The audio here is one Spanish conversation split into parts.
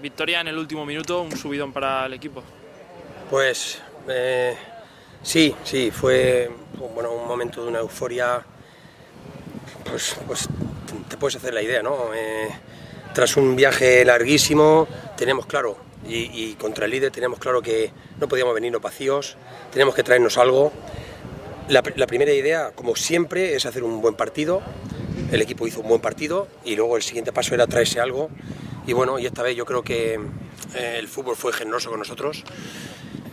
Victoria en el último minuto, un subidón para el equipo. Pues eh, sí, sí, fue bueno, un momento de una euforia, pues, pues te puedes hacer la idea, ¿no? Eh, tras un viaje larguísimo, tenemos claro, y, contra el líder tenemos claro que no podíamos venirnos vacíos, tenemos que traernos algo. La, la primera idea, como siempre, es hacer un buen partido. El equipo hizo un buen partido y luego el siguiente paso era traerse algo y bueno, y esta vez yo creo que eh, el fútbol fue generoso con nosotros.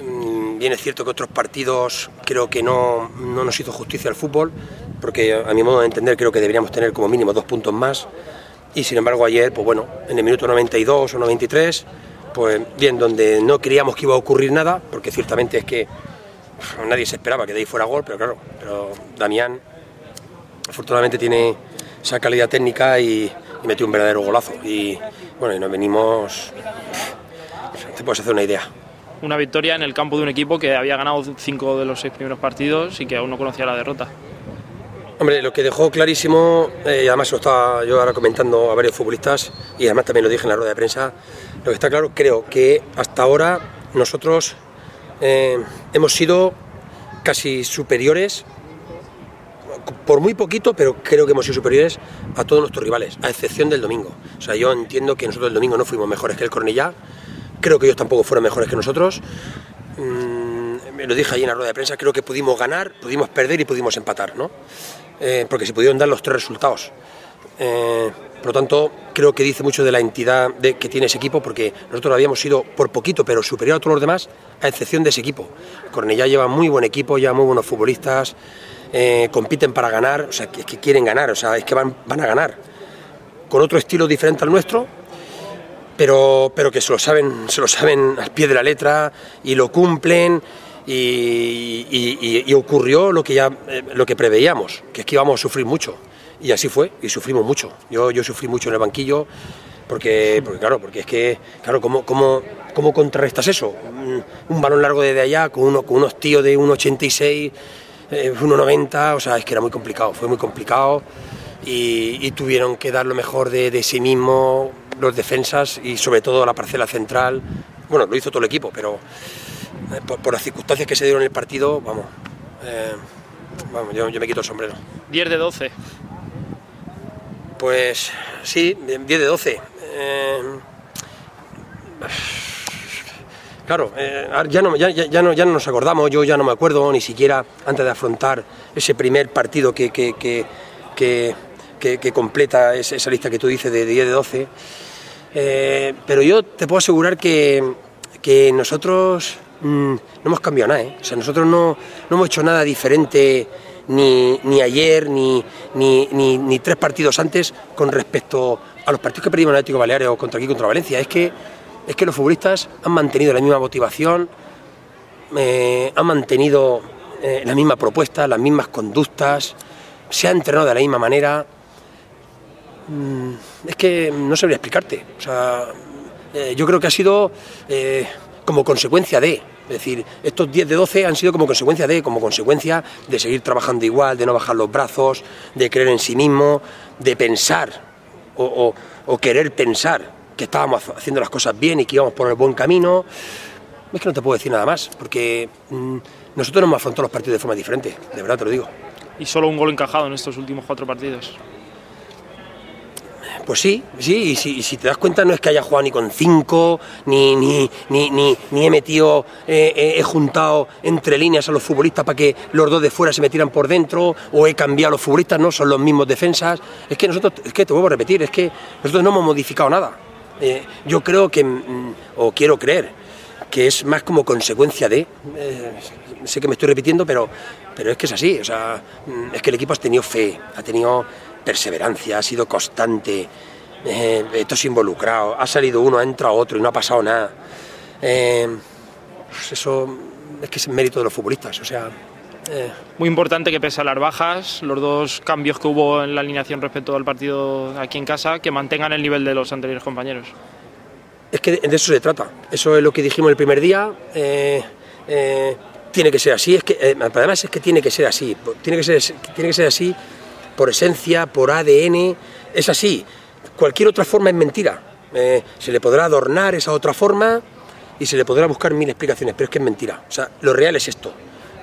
Mm, bien es cierto que otros partidos creo que no, no nos hizo justicia al fútbol, porque a mi modo de entender creo que deberíamos tener como mínimo dos puntos más. Y sin embargo ayer, pues bueno, en el minuto 92 o 93, pues bien, donde no creíamos que iba a ocurrir nada, porque ciertamente es que nadie se esperaba que de ahí fuera gol, pero claro, pero Damián afortunadamente tiene esa calidad técnica y, y metió un verdadero golazo. Y bueno, y nos venimos, te puedes hacer una idea. Una victoria en el campo de un equipo que había ganado cinco de los seis primeros partidos y que aún no conocía la derrota. Hombre, lo que dejó clarísimo, eh, y además lo estaba yo ahora comentando a varios futbolistas, y además también lo dije en la rueda de prensa, lo que está claro, creo que hasta ahora nosotros eh, hemos sido casi superiores por muy poquito, pero creo que hemos sido superiores a todos nuestros rivales, a excepción del domingo. O sea, yo entiendo que nosotros el domingo no fuimos mejores que el Cornellá, creo que ellos tampoco fueron mejores que nosotros. Mm, me lo dije allí en la rueda de prensa, creo que pudimos ganar, pudimos perder y pudimos empatar, ¿no? Eh, porque se pudieron dar los tres resultados. Eh, por lo tanto, creo que dice mucho de la entidad que tiene ese equipo, porque nosotros habíamos sido por poquito, pero superior a todos los demás, a excepción de ese equipo. Cornellá lleva muy buen equipo, lleva muy buenos futbolistas, eh, compiten para ganar, o sea, que, que, quieren ganar, o sea, es que van, a ganar. Con otro estilo diferente al nuestro, pero, pero que se lo, saben, se lo saben al pie de la letra y lo cumplen. Y ocurrió lo que ya eh, lo que preveíamos, que es que íbamos a sufrir mucho. Y así fue, y sufrimos mucho. Yo, yo sufrí mucho en el banquillo, porque, porque claro, porque es que, claro, ¿cómo, cómo, cómo contrarrestas eso? Un, balón largo desde allá con, uno, con unos tíos de 1,86 1,90, eh, o sea, es que era muy complicado, fue muy complicado y, tuvieron que dar lo mejor de, de, sí mismo los defensas y sobre todo la parcela central. Bueno, lo hizo todo el equipo, pero eh, por, por, las circunstancias que se dieron en el partido, vamos, eh, yo, yo, me quito el sombrero. 10 de 12. Pues sí, 10 de 12. Eh, Claro, eh, ya, no, ya, ya, no, ya no nos acordamos, yo ya no me acuerdo ni siquiera antes de afrontar ese primer partido que, que, que, completa esa lista que tú dices de 10 de 12. Eh, pero yo te puedo asegurar que, que nosotros mmm, no hemos cambiado nada, ¿eh? o sea, nosotros no, no hemos hecho nada diferente ni, ni ayer ni, ni, ni, ni, tres partidos antes con respecto a los partidos que perdimos en Atlético Baleares o contra aquí contra Valencia. Es que es que los futbolistas han mantenido la misma motivación, eh, han mantenido eh, la misma propuesta, las mismas conductas, se ha entrenado de la misma manera. Mm, es que no sabría explicarte. O sea, eh, yo creo que ha sido como consecuencia de, es decir, estos 10 de 12 han sido como consecuencia de, como consecuencia de seguir trabajando igual, de no bajar los brazos, de creer en sí mismo, de pensar o, o, o querer pensar que estábamos haciendo las cosas bien y que íbamos por el buen camino. Es que no te puedo decir nada más, porque mmm, nosotros no hemos afrontado los partidos de forma diferente, de verdad te lo digo. Y solo un gol encajado en estos últimos cuatro partidos. Pues sí, sí, y si, te das cuenta no es que haya jugado ni con cinco, ni, ni, ni, ni, ni he metido, eh, eh, he juntado entre líneas a los futbolistas para que los dos de fuera se metieran por dentro, o he cambiado a los futbolistas, no, son los mismos defensas. Es que nosotros, es que te vuelvo a repetir, es que nosotros no hemos modificado nada. Eh, yo creo que, mm, o quiero creer, que es más como consecuencia de, sé que me estoy repitiendo, pero, pero es que es así, o sea, mm, es que el equipo ha tenido fe, ha tenido perseverancia, ha sido constante, eh, estos involucrados, ha salido uno, ha entrado otro y no ha pasado nada. Eh, pues eso es que es mérito de los futbolistas, o sea, eh. Muy importante que pese a las bajas, los dos cambios que hubo en la alineación respecto al partido aquí en casa, que mantengan el nivel de los anteriores compañeros. Es que de eso se trata, eso es lo que dijimos el primer día, eh, tiene que ser así, es que, además es que tiene que ser así, tiene que ser, tiene que ser así por esencia, por ADN, es así, cualquier otra forma es mentira. Eh, se le podrá adornar esa otra forma y se le podrá buscar mil explicaciones, pero es que es mentira. O sea, lo real es esto.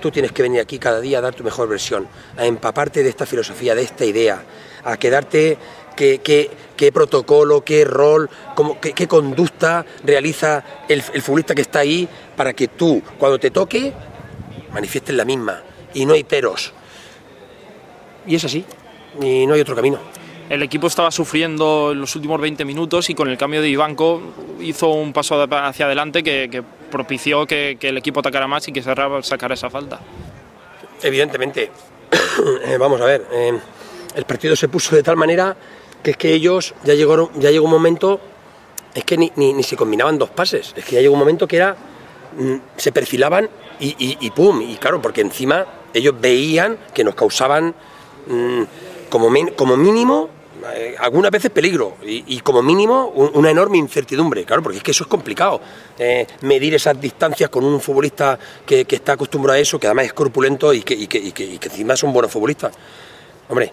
Tú tienes que venir aquí cada día a dar tu mejor versión, a empaparte de esta filosofía, de esta idea, a quedarte qué, protocolo, qué rol, cómo, qué, conducta realiza el, el futbolista que está ahí para que tú, cuando te toque, manifiestes la misma. Y no hay peros. Y es así, y no hay otro camino. El equipo estaba sufriendo en los últimos 20 minutos y con el cambio de Ivanco hizo un paso hacia adelante que, propició que, el equipo atacara más y que Serra sacara esa falta. Evidentemente, eh, vamos a ver, eh, el partido se puso de tal manera que es que ellos ya llegó, ya llegó un momento, es que ni, ni, se combinaban dos pases, es que ya llegó un momento que era, mm, se perfilaban y, y, pum, y claro, porque encima ellos veían que nos causaban mm, como, como mínimo eh, algunas veces peligro y, como mínimo una enorme incertidumbre, claro, porque es que eso es complicado, eh, medir esas distancias con un futbolista que, está acostumbrado a eso, que además es corpulento y que, y que, encima son buenos futbolistas. Hombre,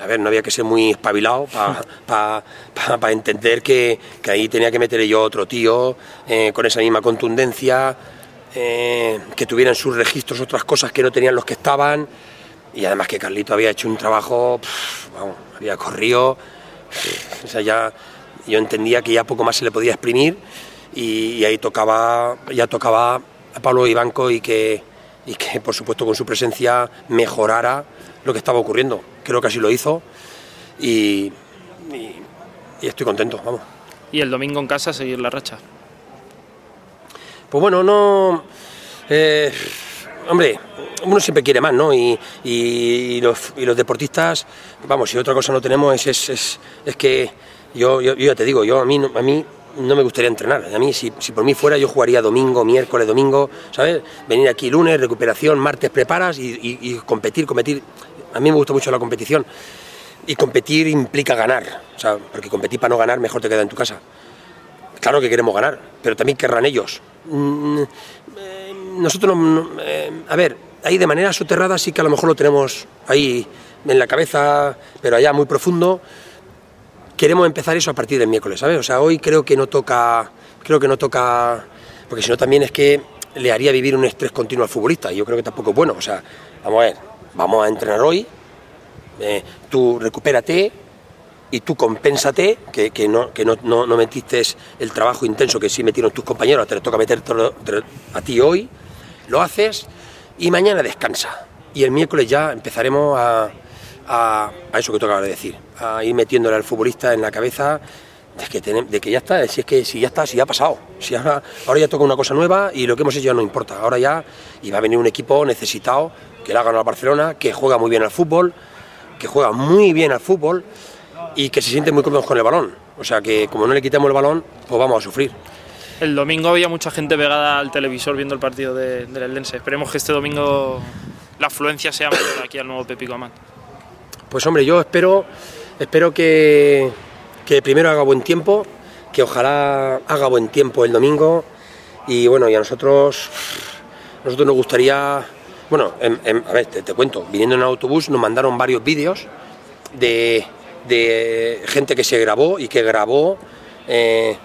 a ver, no había que ser muy espabilado para entender que, ahí tenía que meter yo otro tío eh, con esa misma contundencia, que tuvieran sus registros otras cosas que no tenían los que estaban y además que Carlito había hecho un trabajo, vamos, había corrido, o sea, ya yo entendía que ya poco más se le podía exprimir y, ahí tocaba, ya tocaba a Pablo Ibanco y que, y que por supuesto con su presencia mejorara lo que estaba ocurriendo. Creo que así lo hizo y, estoy contento, vamos. ¿Y el domingo en casa seguir la racha? Pues bueno, no... Eh, hombre, uno siempre quiere más, ¿no? Y, los, deportistas, vamos, si otra cosa no tenemos es, es, que yo, ya te digo, yo a mí, a mí no me gustaría entrenar. A mí, si, por mí fuera, yo jugaría domingo, miércoles, domingo, ¿sabes? Venir aquí lunes, recuperación, martes preparas y, competir, competir. A mí me gusta mucho la competición. Y competir implica ganar, o sea, porque competir para no ganar mejor te queda en tu casa. Claro que queremos ganar, pero también querrán ellos. Mm, eh, nosotros, eh, a ver, ahí de manera soterrada sí que a lo mejor lo tenemos ahí en la cabeza, pero allá muy profundo. Queremos empezar eso a partir del miércoles, ¿sabes? O sea, hoy creo que no toca, creo que no toca, porque si no también es que le haría vivir un estrés continuo al futbolista y yo creo que tampoco es bueno. O sea, vamos a ver, vamos a entrenar hoy, eh, tú recupérate y tú compénsate, que, no, que no, no, metiste el trabajo intenso que sí metieron tus compañeros, te lo toca meter a ti hoy, lo haces y mañana descansa. Y el miércoles ya empezaremos a, a, eso que toca de decir, a ir metiéndole al futbolista en la cabeza de que, de que ya está, si es que si ya está, si ya ha pasado, si ahora, ahora ya toca una cosa nueva y lo que hemos hecho ya no importa, ahora ya y va a venir un equipo necesitado que le ha ganado al Barcelona, que juega muy bien al fútbol, que juega muy bien al fútbol y que se siente muy cómodos con el balón. O sea que como no le quitamos el balón, pues vamos a sufrir. El domingo había mucha gente pegada al televisor viendo el partido del de Eldense. Esperemos que este domingo la afluencia sea mayor aquí al nuevo Pepico Amán. Pues hombre, yo espero, espero que, que primero haga buen tiempo, que ojalá haga buen tiempo el domingo y bueno, y a nosotros, nosotros nos gustaría, bueno, a ver, te, cuento, viniendo en autobús nos mandaron varios vídeos de, de gente que se grabó y que grabó eh,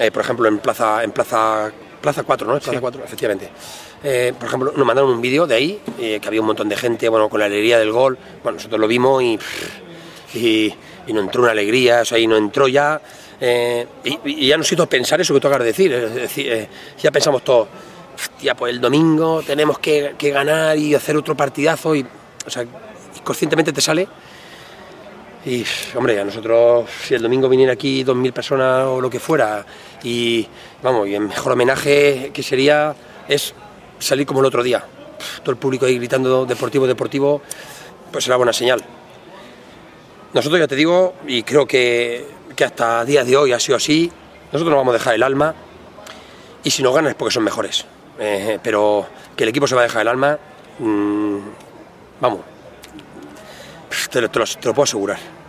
eh, por ejemplo, en Plaza, en Plaza, Plaza 4, ¿no? Plaza 4, efectivamente. Eh, por ejemplo, nos mandaron un vídeo de ahí, eh, que había un montón de gente, bueno, con la alegría del gol. Bueno, nosotros lo vimos y, y, nos entró una alegría, o sea, y nos entró ya. y, ya nos hizo pensar eso que tú acabas de decir. Es decir, ya pensamos todos, hostia, pues el domingo tenemos que, que, ganar y hacer otro partidazo. Y, o sea, conscientemente te sale y, hombre, a nosotros, si el domingo viniera aquí dos mil personas o lo que fuera, y vamos, y el mejor homenaje que sería es salir como el otro día. Todo el público ahí gritando deportivo, deportivo, pues será buena señal. Nosotros ya te digo, y creo que, que hasta días de hoy ha sido así, nosotros nos vamos a dejar el alma, y si no ganan es porque son mejores. Eh, pero que el equipo se va a dejar el alma, mmm, vamos, te lo, puedo asegurar.